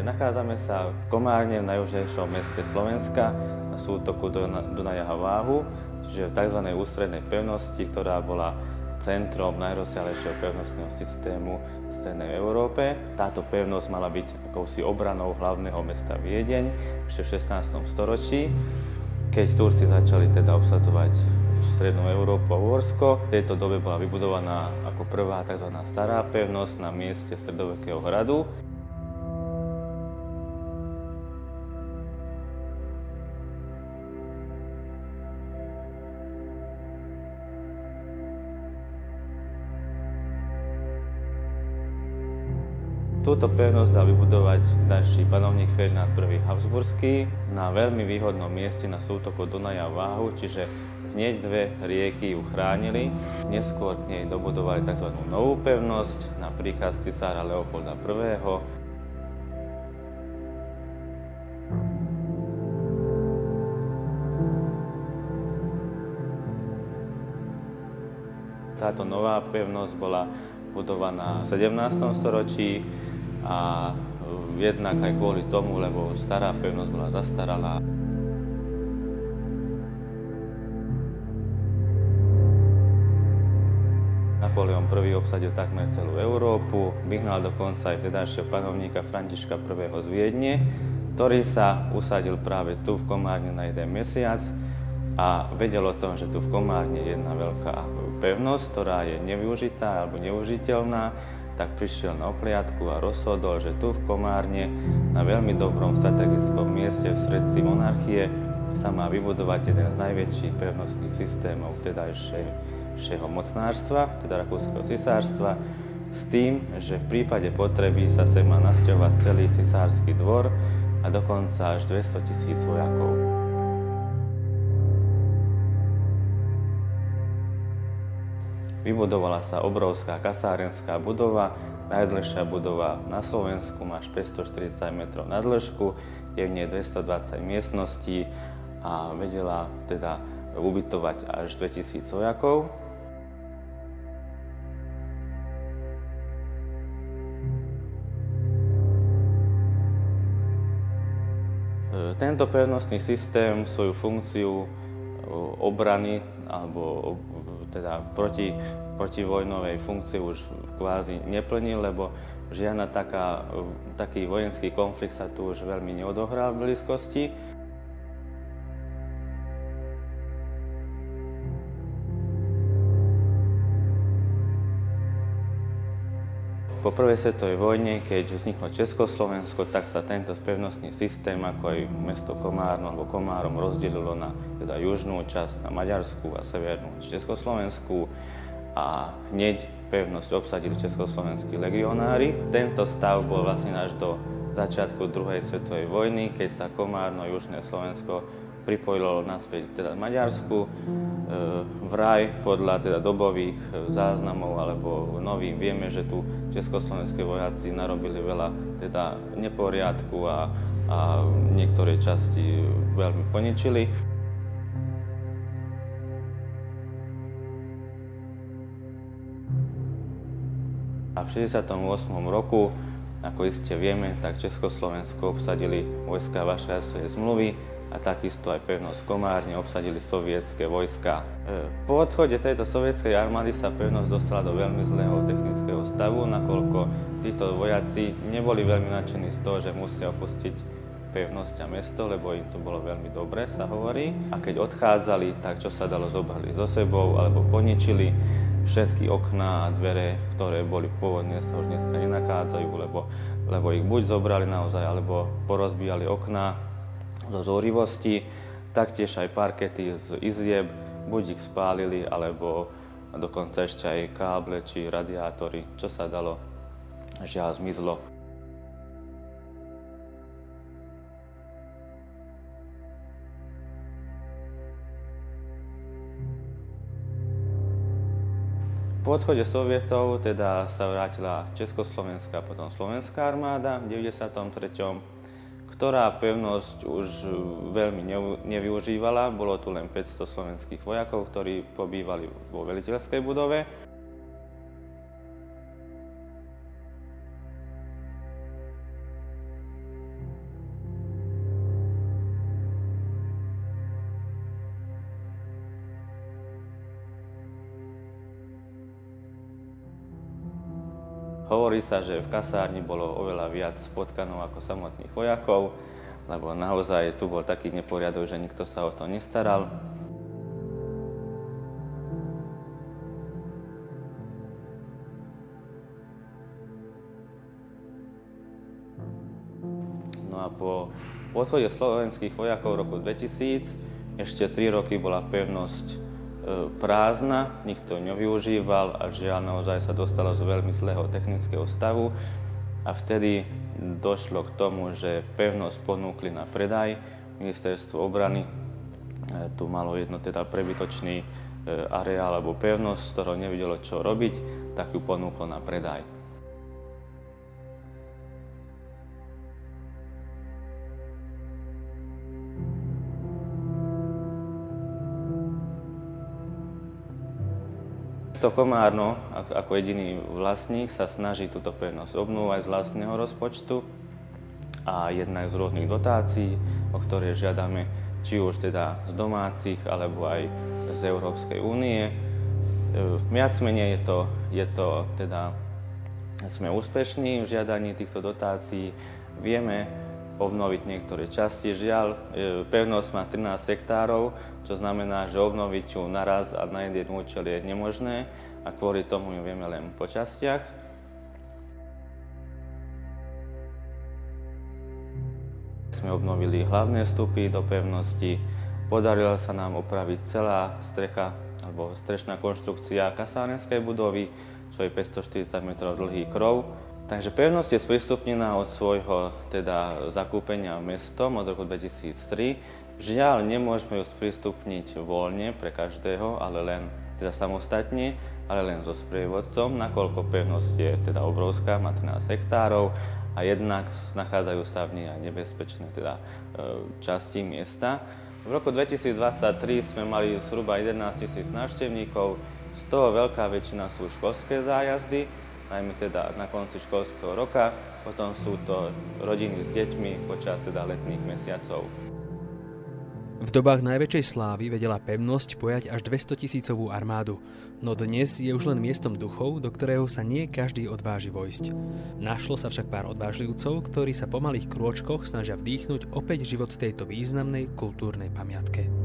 Nachádzame sa v Komárne, v najúžnejšom meste Slovenska, na sútoku Dunaja Váhu, čiže v tzv. ústrednej pevnosti, ktorá bola centrom najrozsiahlejšieho pevnostného systému v Strednej Európe. Táto pevnosť mala byť akousi obranou hlavného mesta Viedeň ešte v 16. storočí, keď Turci začali teda obsadzovať Strednú Európu a Uhorsko. V tejto dobe bola vybudovaná ako prvá tzv. stará pevnosť na mieste stredovekého hradu. Túto pevnosť dal vybudovať vtedajší panovník Ferdinand I. Habsburský na veľmi výhodnom mieste na sútoku Dunaja Váhu, čiže hneď dve rieky ju chránili. Neskôr k nej dobudovali tzv. novú pevnosť na príkaz cisára Leopolda I. Táto nová pevnosť bola budovaná v 17. storočí a jednak aj kvôli tomu, lebo stará pevnosť bola zastaralá. Napoleon I obsadil takmer celú Európu, vyhnal dokonca aj vtedajšieho panovníka Františka I. z Viedne, ktorý sa usadil práve tu v Komárne na jeden mesiac a vedel o tom, že tu v Komárne je jedna veľká pevnosť, ktorá je nevyužitá alebo neužiteľná tak prišiel na opliadku a rozhodol, že tu v Komárne, na veľmi dobrom strategickom mieste v srdci monarchie, sa má vybudovať jeden z najväčších pevnostných systémov vtedajšieho mocnárstva, teda Rakúskeho cisárstva, s tým, že v prípade potreby sa sem má nasťovať celý cisársky dvor a dokonca až 200 tisíc vojakov. Vybudovala sa obrovská kasárenská budova, najdlhšia budova na Slovensku, má 540 metrov na dĺžku, je v nej 220 miestností a vedela teda ubytovať až 2000 vojakov. Tento pevnostný systém svoju funkciu obrany alebo teda proti, protivojnovej funkcie už kvázi neplnil, lebo žiadna taká, taký vojenský konflikt sa tu už veľmi neodohral v blízkosti. Po prvej svetovej vojne, keď vzniklo Československo, tak sa tento pevnostný systém, ako aj mesto Komárno alebo Komárom, rozdelilo na teda južnú časť na Maďarsku a severnú Československu a hneď pevnosť obsadili československí legionári. Tento stav bol vlastne až do začiatku druhej svetovej vojny, keď sa Komárno, južné Slovensko pripojilo naspäť teda Maďarsku. E, vraj podľa teda dobových záznamov alebo nových vieme, že tu československé vojaci narobili veľa teda neporiadku a, a niektoré časti veľmi poničili. A v 68. roku, ako iste vieme, tak Československo obsadili vojska Vašajovej zmluvy, a takisto aj pevnosť Komárne obsadili sovietské vojska. E, po odchode tejto sovietskej armády sa pevnosť dostala do veľmi zlého technického stavu, nakoľko títo vojaci neboli veľmi nadšení z toho, že musia opustiť pevnosť a mesto, lebo im to bolo veľmi dobre, sa hovorí. A keď odchádzali, tak čo sa dalo, zobrali so sebou alebo poničili všetky okná a dvere, ktoré boli pôvodne, sa už dneska nenachádzajú, lebo, lebo ich buď zobrali naozaj, alebo porozbíjali okná, zo zúrivosti, taktiež aj parkety z izieb, buď ich spálili, alebo dokonca ešte aj káble či radiátory, čo sa dalo, žiaľ zmizlo. Po odchode Sovietov teda sa vrátila Československá, potom Slovenská armáda v 93 ktorá pevnosť už veľmi nevyužívala. Bolo tu len 500 slovenských vojakov, ktorí pobývali vo veliteľskej budove. Hovorí sa, že v kasárni bolo oveľa viac potkanov ako samotných vojakov, lebo naozaj tu bol taký neporiadok, že nikto sa o to nestaral. No a po odchode slovenských vojakov v roku 2000 ešte 3 roky bola pevnosť prázdna, nikto nevyužíval a žiaľ naozaj sa dostala z veľmi zlého technického stavu a vtedy došlo k tomu, že pevnosť ponúkli na predaj. Ministerstvo obrany e, tu malo jedno teda prebytočný e, areál alebo pevnosť, z ktorého nevidelo čo robiť, tak ju ponúklo na predaj. To Komárno ako jediný vlastník sa snaží túto pevnosť obnúvať z vlastného rozpočtu a jednak z rôznych dotácií, o ktoré žiadame či už teda z domácich alebo aj z Európskej únie. Viac menej je to, je to teda, sme úspešní v žiadaní týchto dotácií. Vieme, obnoviť niektoré časti. Žiaľ, e, pevnosť má 13 hektárov, čo znamená, že obnoviť ju naraz a na jeden účel je nemožné a kvôli tomu ju vieme len po častiach. Sme obnovili hlavné vstupy do pevnosti, podarilo sa nám opraviť celá strecha alebo strešná konštrukcia kasárenskej budovy, čo je 540 m dlhý krov. Takže pevnosť je sprístupnená od svojho teda zakúpenia mestom od roku 2003. Žiaľ, nemôžeme ju sprístupniť voľne pre každého, ale len teda samostatne, ale len so sprievodcom, nakoľko pevnosť je teda obrovská, má 13 hektárov a jednak nachádzajú sa v nej aj nebezpečné teda, e, časti miesta. V roku 2023 sme mali zhruba 11 tisíc návštevníkov, z toho veľká väčšina sú školské zájazdy, najmä teda na konci školského roka. Potom sú to rodiny s deťmi počas teda letných mesiacov. V dobách najväčšej slávy vedela pevnosť pojať až 200 tisícovú armádu, no dnes je už len miestom duchov, do ktorého sa nie každý odváži vojsť. Našlo sa však pár odvážlivcov, ktorí sa po malých krôčkoch snažia vdýchnuť opäť život tejto významnej kultúrnej pamiatke.